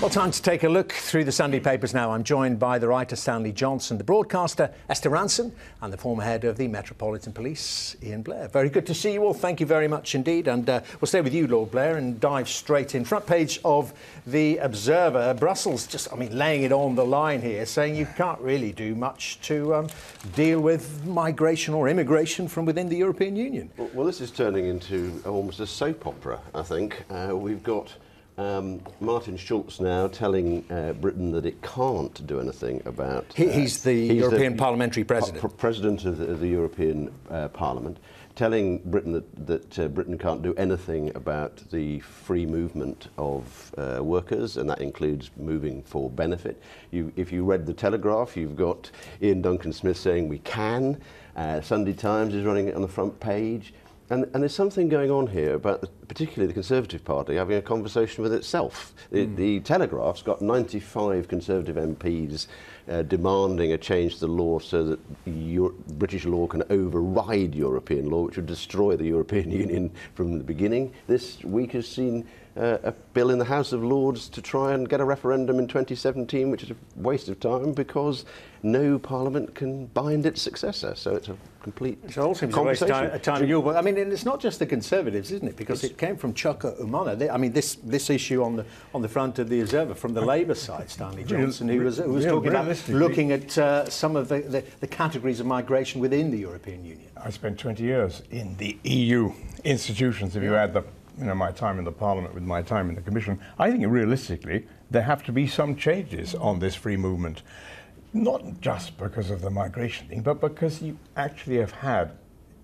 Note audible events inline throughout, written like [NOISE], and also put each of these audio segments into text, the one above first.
Well, time to take a look through the Sunday papers now. I'm joined by the writer Stanley Johnson, the broadcaster Esther Rantzen, and the former head of the Metropolitan Police, Ian Blair. Very good to see you all. Thank you very much indeed. And uh, we'll stay with you, Lord Blair, and dive straight in. Front page of the Observer. Brussels just, I mean, laying it on the line here, saying you can't really do much to um, deal with migration or immigration from within the European Union. Well, well, this is turning into almost a soap opera, I think. Uh, we've got um, Martin Schulz now telling uh, Britain that it can't do anything about. Uh, he, he's the he's European the Parliamentary President. P- president of the, of the European uh, Parliament, telling Britain that, that uh, Britain can't do anything about the free movement of uh, workers, and that includes moving for benefit. You, if you read the Telegraph, you've got Iain Duncan Smith saying we can. Uh, Sunday Times is running it on the front page. And, and, there's something going on here about the, particularly the Conservative Party having a conversation with itself. The, mm. the Telegraph's got 95 Conservative MPs uh, demanding a change to the law so that Euro British law can override European law, which would destroy the European [LAUGHS] Union from the beginning. This week has seen uh, a bill in the House of Lords to try and get a referendum in 2017, which is a waste of time because no parliament can bind its successor. So it's a complete. So it all seems a waste of time, time of you. But I mean, it's not just the Conservatives, isn't it? Because it's, it came from Chuka Umunna. I mean, this this issue on the on the front of the Observer from the Labour side, Stanley Johnson, who was who was talking about looking at uh, some of the, the, the categories of migration within the European Union. I spent 20 years in the EU institutions. If you add the you know, my time in the Parliament with my time in the Commission, I think realistically there have to be some changes on this free movement. Not just because of the migration thing, but because you actually have had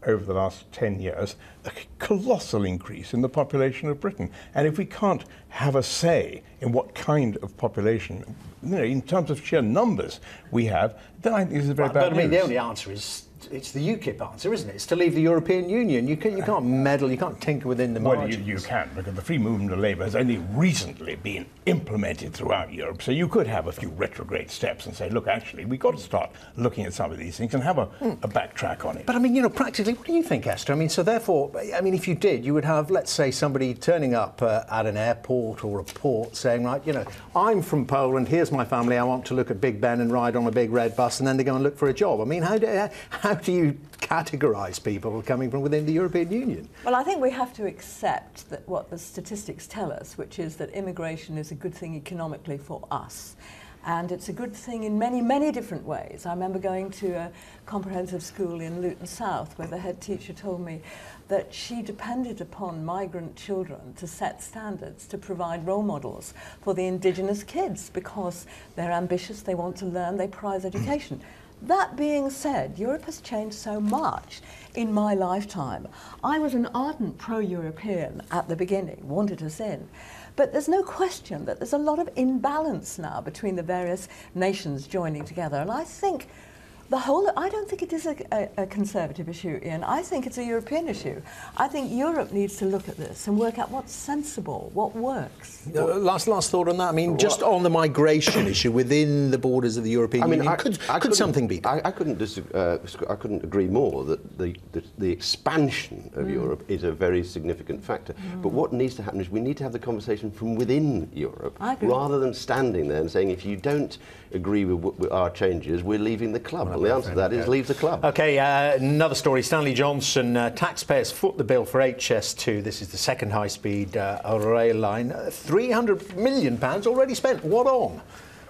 over the last 10 years a colossal increase in the population of Britain. And if we can't have a say in what kind of population, you know, in terms of sheer numbers we have, then I think this is very bad But I mean, the only answer is it's the UKIP answer, isn't it? It's to leave the European Union. You, can, you can't meddle, you can't tinker within the margins. Well, you, you can, because the free movement of labour has only recently been implemented throughout Europe. So you could have a few retrograde steps and say, look, actually, we've got to start looking at some of these things and have a, mm. a backtrack on it. But I mean, you know, practically, what do you think, Esther? I mean, so therefore, I mean, if you did, you would have, let's say, somebody turning up uh, at an airport or a port saying, right, you know, I'm from Poland, here's my family, I want to look at Big Ben and ride on a big red bus, and then they go and look for a job. I mean, how do, how do you categorise people coming from within the European Union. Well, I think we have to accept that what the statistics tell us, which is that immigration is a good thing economically for us. And it's a good thing in many, many different ways. I remember going to a comprehensive school in Luton South where the head teacher told me that she depended upon migrant children to set standards, to provide role models for the indigenous kids because they're ambitious, they want to learn, they prize [CLEARS THROAT] education. That being said, Europe has changed so much in my lifetime. I was an ardent pro-European at the beginning, wanted us in. But there's no question that there's a lot of imbalance now between the various nations joining together. And I think the whole, I don't think it is a, a, a, conservative issue, Ian. I think it's a European issue. I think Europe needs to look at this and work out what's sensible, what works. Uh, last, last thought on that. I mean, just on the migration issue within the borders of the European I mean, Union, I, could, I could something be done? I, couldn't uh, I couldn't agree more that the, the, the expansion of mm. Europe is a very significant factor. Mm. But what needs to happen is we need to have the conversation from within Europe, rather than standing there and saying, if you don't agree with, with our changes, we're leaving the club. Well, the answer to that is leave the club. Okay, uh, another story. Stanley Johnson, uh, taxpayers foot the bill for HS2. This is the second high-speed uh, rail line. Uh, £300 million already spent. What on?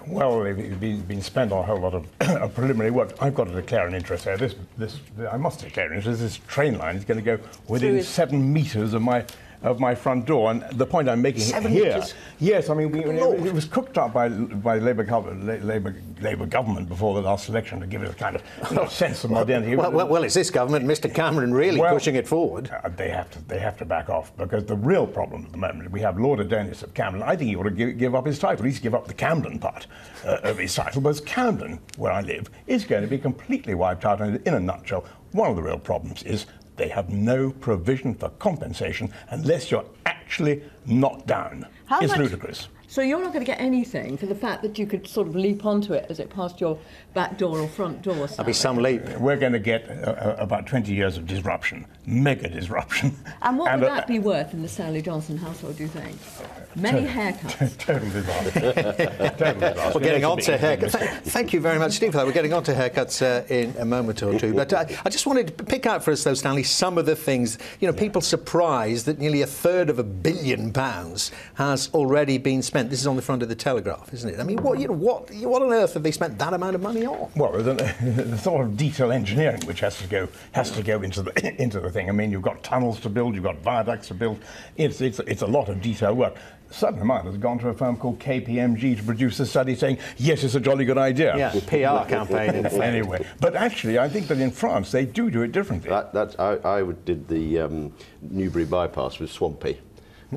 Well, it's been, been spent on a whole lot of [COUGHS] preliminary work. I've got to declare an interest here. This, this, I must declare an interest. This train line is going to go within seven metres of my of my front door. And the point I'm making Seven here, meters? yes, I mean, we, it, it, was cooked up by by Labour government, Labour, Labour government before the last election to give it a kind of [LAUGHS] sense of modernity. well, well, well, it's this government, Mr. Cameron, really well, pushing it forward. Uh, they have to they have to back off because the real problem at the moment we have Lord Adonis of Camden. I think he ought to give, give up his title, at least give up the Camden part uh, of his title. Because Camden, where I live, is going to be completely wiped out. And in a nutshell, one of the real problems is they have no provision for compensation unless you're actually knocked down. How it's much, ludicrous. So you're not going to get anything for the fact that you could sort of leap onto it as it passed your back door or front door. There'll be some leap. We're going to get uh, uh, about 20 years of disruption, mega disruption. And what and would that be worth in the Sally Johnson household, do you think? Many haircuts. Total disaster. Total disaster. We're getting on to haircuts. Thank you very much, Steve, for that. We're getting on to haircuts uh, in a moment or two. But uh, I just wanted to pick out for us, though, Stanley, some of the things. You know, people surprised that nearly a third of a billion pounds has already been spent. This is on the front of the Telegraph, isn't it? I mean, what, you know, what, what on earth have they spent that amount of money on? Well, the, a, there's sort of detail engineering which has to go has to go into the [COUGHS] into the thing. I mean, you've got tunnels to build, you've got viaducts to build. It's it's it's a lot of detail work. Certain amount has gone to a firm called KPMG to produce a study saying yes, it's a jolly good idea. Yeah, PR campaign, in anyway, but actually, I think that in France they do do it differently. That, that's, I, I did the um, Newbury bypass with Swampy.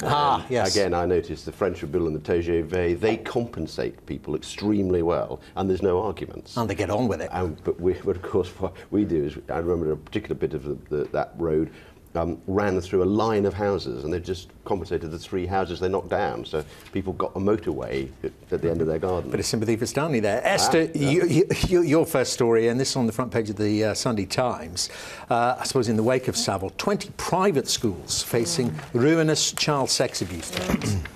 Ah, And yes. Again, I noticed the French Bill and the TGV, they compensate people extremely well, and there's no arguments. And they get on with it. Um, but, we, but of course, what we do is, I remember a particular bit of the, the, that road um, ran through a line of houses, and they've just compensated the three houses they knocked down. So people got a motorway at, at the end of their garden. Bit of sympathy for Stanley there. Esther, you, you, you, your first story, and this is on the front page of the uh, Sunday Times, uh, I suppose in the wake of Savile, 20 private schools facing ruinous child sex abuse charges. [CLEARS THROAT]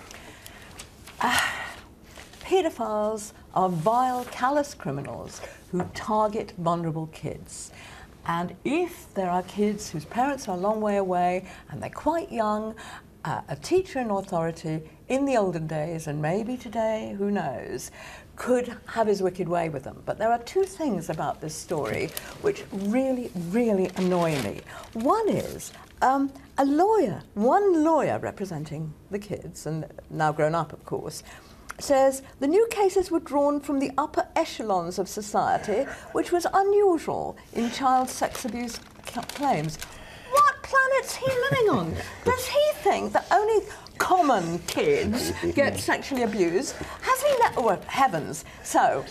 Paedophiles are vile, callous criminals who target vulnerable kids. And if there are kids whose parents are a long way away and they're quite young, uh, a teacher in authority in the olden days and maybe today, who knows, could have his wicked way with them. But there are two things about this story which really, really annoy me. One is um, a lawyer, one lawyer representing the kids, and now grown up, of course, says the new cases were drawn from the upper echelons of society, which was unusual in child sex abuse claims. What planet's he living on? [LAUGHS] Does he think that only common kids get sexually abused? Has he never? Well, heavens! So,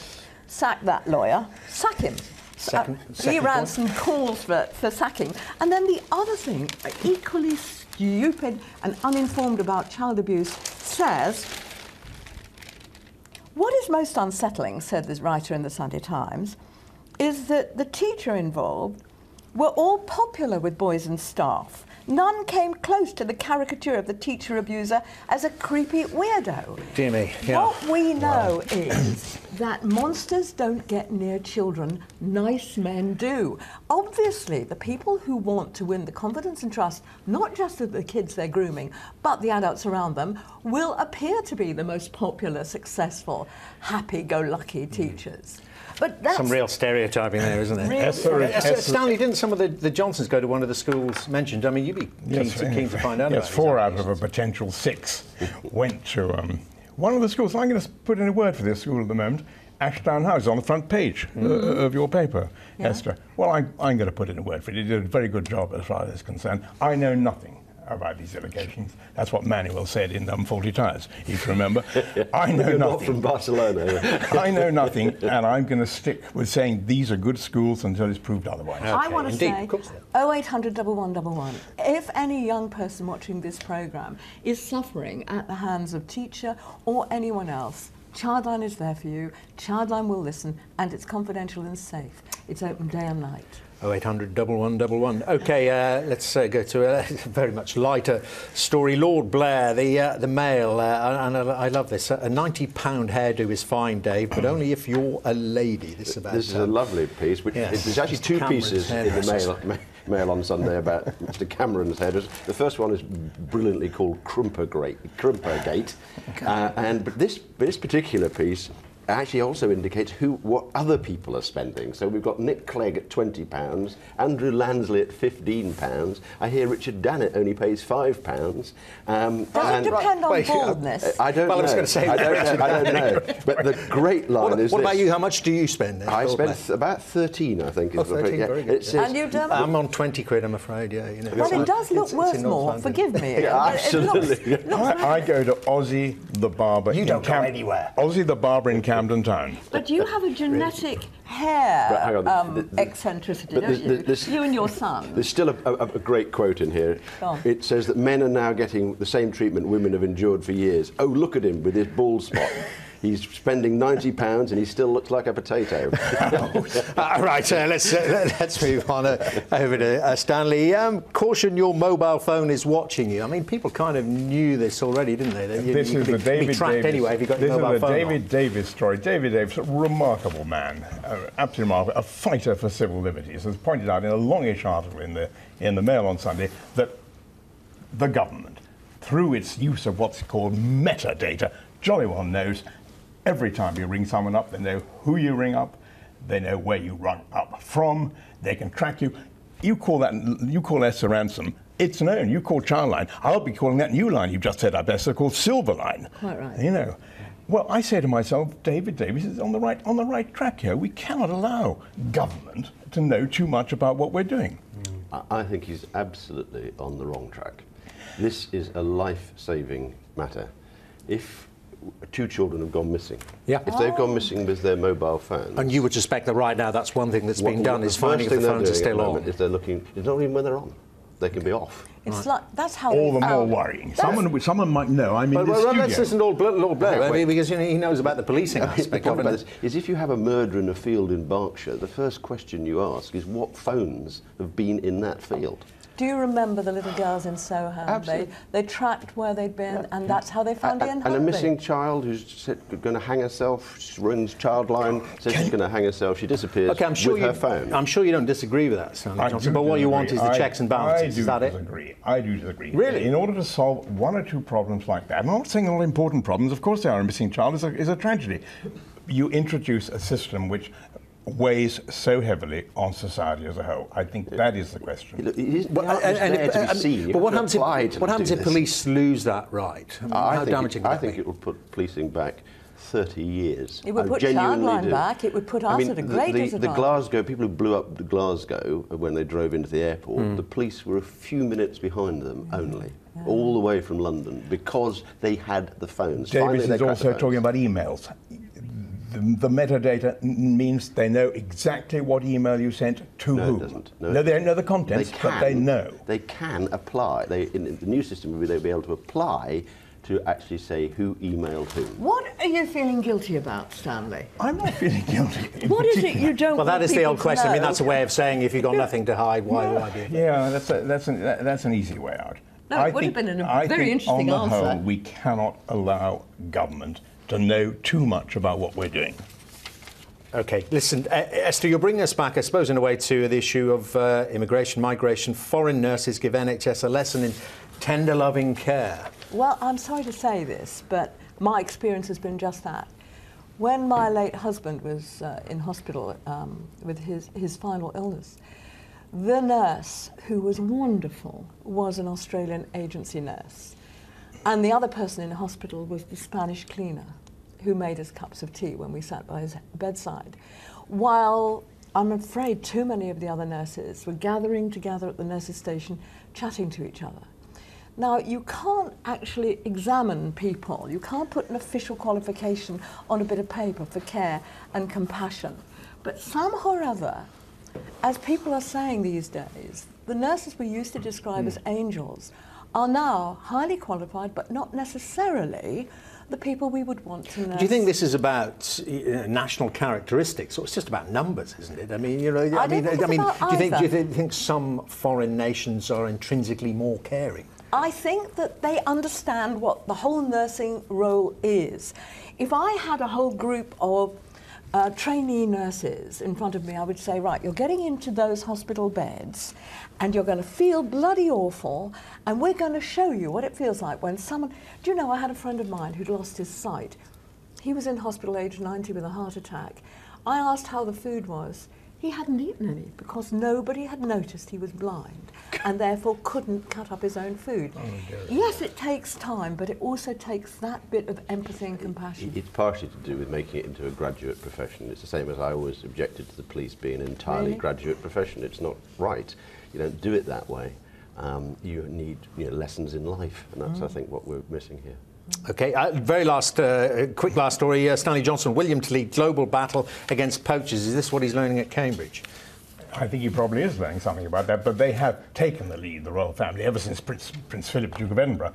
sack that lawyer. Sack him. Second- Uh, second Lee point. Calls for, for sacking. And then the other thing, equally stupid and uninformed about child abuse, says what is most unsettling, said this writer in the Sunday Times, is that the teacher involved were all popular with boys and staff. None came close to the caricature of the teacher abuser as a creepy weirdo. Dear me, yeah. What we know is that monsters don't get near children, nice men do. Obviously, the people who want to win the confidence and trust, not just of the kids they're grooming, but the adults around them, will appear to be the most popular, successful, happy go lucky teachers. But that's Some real stereotyping there, isn't there? Real Esther, Esther, Esther- Stanley, didn't some of the, the Johnsons go to one of the schools mentioned? I mean, you'd be keen, to, keen to find out Yes, about four out of a potential six went to um, one of the schools. I'm going to put in a word for this school at the moment. Ashdown House on the front page uh, of your paper, Yeah. Esther. Well, I'm, I'm going to put in a word for it. You did a very good job as far as it's concerned. I know nothing about these allegations. That's what Manuel said in um, Fawlty Towers, if you remember. I [LAUGHS] know You're not nothing. from Barcelona. yeah. [LAUGHS] I know nothing, and I'm going to stick with saying these are good schools until it's proved otherwise. I Okay, want to say of 0800 1111. If any young person watching this programme is suffering at the hands of teacher or anyone else, Childline is there for you. Childline will listen, and it's confidential and safe. It's open day and night. 0800 1111. Okay, uh, let's uh, go to [LAUGHS] a very much lighter story. Lord Blair, the uh, the Mail, uh, and I I love this. A £90 hairdo is fine, Dave, but only if you're a lady. This is about. This is a um, lovely piece. Which Yes, there's actually Mr. two Cameron's pieces in the mail, mail on Sunday about [LAUGHS] Mr. Cameron's hairdress. The first one is brilliantly called Crumpergate, Crumpergate, uh, and but this this particular piece actually also indicates who what other people are spending. So we've got Nick Clegg at twenty pounds, Andrew Lansley at fifteen pounds. I hear Richard Dannatt only pays five pounds. Um, Does and- it depend on Wait, uh, baldness? I don't Well, I know. was gonna say I don't, know, I don't know. But the great line What, is what this. about you? How much do you spend? Then, I spend th- about 13, I think. is Oh, the- 13, yeah. very good, It says- And you don't- I'm on 20 quid, I'm afraid, yeah. You know, well, it does look it's- it's worth in North more. London. Forgive me. Yeah, It- it looks- absolutely. looks I, I go to Aussie the barber. You in don't go anywhere. Ozzy the barber in Camden Town. But you have a genetic hair But hang on, um, the- the- eccentricity, but don't the- the- you? this- you and your son. There's still a, a, a great quote in here. It says that men are now getting the same treatment women have endured for years. Oh, look at him with his bald spot. [LAUGHS] He's spending ninety pounds and he still looks like a potato. [LAUGHS] uh, right, uh, let's uh, let's move on uh, over to uh, Stanley. Um, caution, your mobile phone is watching you. I mean, people kind of knew this already, didn't they? That you, this you is could the be, David be Davis. anyway if you got this your mobile is the phone. David on. Davis story. David Davis, a remarkable man, uh, absolutely remarkable, a fighter for civil liberties, has pointed out in a longish article in the in the Mail on Sunday that the government, through its use of what's called metadata, jolly well knows every time you ring someone up, they know who you ring up, they know where you rung up from, they can track you. You call that, you call Esther Rantzen, it's known. You call Childline, I'll be calling that new line you've just set up, Esther, called Silverline. Quite right. You know. Well, I say to myself, David Davis is on the right on the right track here. We cannot allow government to know too much about what we're doing. I- I think he's absolutely on the wrong track. This is a life-saving matter. If two children have gone missing, Yeah. if they've gone missing with their mobile phones, And you would suspect that right now that's one thing that's what- being done is finding if the phones are at still the on. moment Is they're looking. It's not even when they're on. They can be off. It's like that's how All the more found- worrying. Someone, someone might know. I'm in But, this well, studio. let's listen to Lord Blair, Lord Blair Okay, I mean, because you know, he knows about the policing I [LAUGHS] the aspect of about it. this is if you have a murder in a field in Berkshire, the first question you ask is what phones have been in that field. Do you remember the little girls in Soham? They, Absolutely. they tracked where they'd been, and that's how they found A- Ian and a missing child who's going to hang herself, she rings Childline, says she's going to hang herself, she disappears Okay, I'm sure with you. her phone. I'm sure you don't disagree with that, Stanley I Johnson. But what you want is the I- checks and balances. I do is that it? disagree. I do disagree. Really? In order to solve one or two problems like that, I'm not saying all important problems, of course they are. A missing child is a, is a tragedy. You introduce a system which weighs so heavily on society as a whole. I think that is the question. It is- But, the and- and- there to be and- um, seen. But what happens if what happens if police lose that right? I mean, I how think damaging it, would I think be? it would put policing back 30 years. It would I put Childline back, it would put I mean, at a the- great the, the, disadvantage. Glasgow, people who blew up the Glasgow when they drove into the airport, hmm. the police were a few minutes behind them hmm. only, all the way from London, because they had the phones. Davis they is also phones. talking about emails. The, the metadata means they know exactly what email you sent to No, whom. it doesn't. No, No, they don't know the They contents, can, but they know. They can apply. They, in, in the new system, would they'll be able to apply to actually say who emailed whom. What are you feeling guilty about, Stanley? I'm not feeling guilty. in [LAUGHS] What is it you don't Well, that is the old to question. I mean, that's a way of saying if you've got nothing to hide, why, why do it? Yeah, that's a, that's an that, that's an easy way out. No, it would have been a I very think interesting on the answer. whole, we cannot allow government to know too much about what we're doing. Okay, listen, uh, Esther, you're bringing us back, I suppose, in a way to the issue of uh, immigration, migration. Foreign nurses give NHS a lesson in tender loving care. Well, I'm sorry to say this, but my experience has been just that. When my late husband was uh, in hospital um, with his, his final illness, the nurse, who was wonderful, was an Australian agency nurse. And the other person in the hospital was the Spanish cleaner who made us cups of tea when we sat by his bedside. While I'm afraid too many of the other nurses were gathering together at the nurses' station, chatting to each other. Now, you can't actually examine people. You can't put an official qualification on a bit of paper for care and compassion. But somehow or other, as people are saying these days, the nurses we used to describe hmm. as angels are now highly qualified, but not necessarily the people we would want to nurse. Do you think this is about uh, national characteristics, or it's just about numbers, isn't it? I mean, you know, I don't think I mean, do you think do you think some foreign nations are intrinsically more caring? I think that they understand what the whole nursing role is. If I had a whole group of uh, trainee nurses in front of me, I would say, right, you're getting into those hospital beds and you're going to feel bloody awful, and we're going to show you what it feels like when someone. Do you know, I had a friend of mine who'd lost his sight. He was in hospital age 90 with a heart attack. I asked how the food was. He hadn't eaten any because nobody had noticed he was blind and therefore couldn't cut up his own food. yes, it takes time, but it also takes that bit of empathy and compassion. It- It's partially to do with making it into a graduate profession. It's the same as I always objected to the police being an entirely Really? graduate profession. It's not right. You don't do it that way. Um, you need you know, lessons in life, and that's, I Mm. think, what we're missing here. Okay, uh, very last, uh, quick last story. Uh, Stanley Johnson, William to lead global battle against poachers. Is this what he's learning at Cambridge? I think he probably is learning something about that, but they have taken the lead, the royal family, ever since Prince, Prince Philip, Duke of Edinburgh,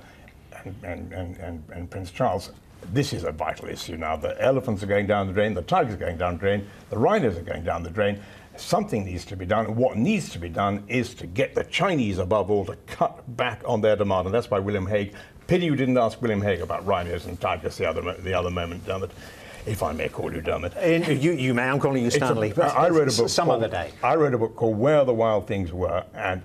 and, and, and, and, and Prince Charles, this is a vital issue now. The elephants are going down the drain, the tigers are going down the drain, the rhinos are going down the drain. Something needs to be done. And what needs to be done is to get the Chinese, above all, to cut back on their demand. And that's why William Hague. Pity you didn't ask William Hague about rhinos and tigers the other, the other moment, Dermot. If I may call you Dermot. In, you, you may, I'm calling you Stanley. but I read a book Some called, other day. I wrote a book called Where the Wild Things Were, and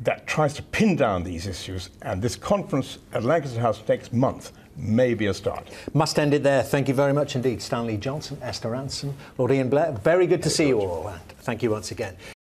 that tries to pin down these issues. And this conference at Lancaster House next month may be a start. Must end it there. Thank you very much indeed. Stanley Johnson, Esther Rantzen, Lord Ian Blair. Very good to see you all. And thank you once again.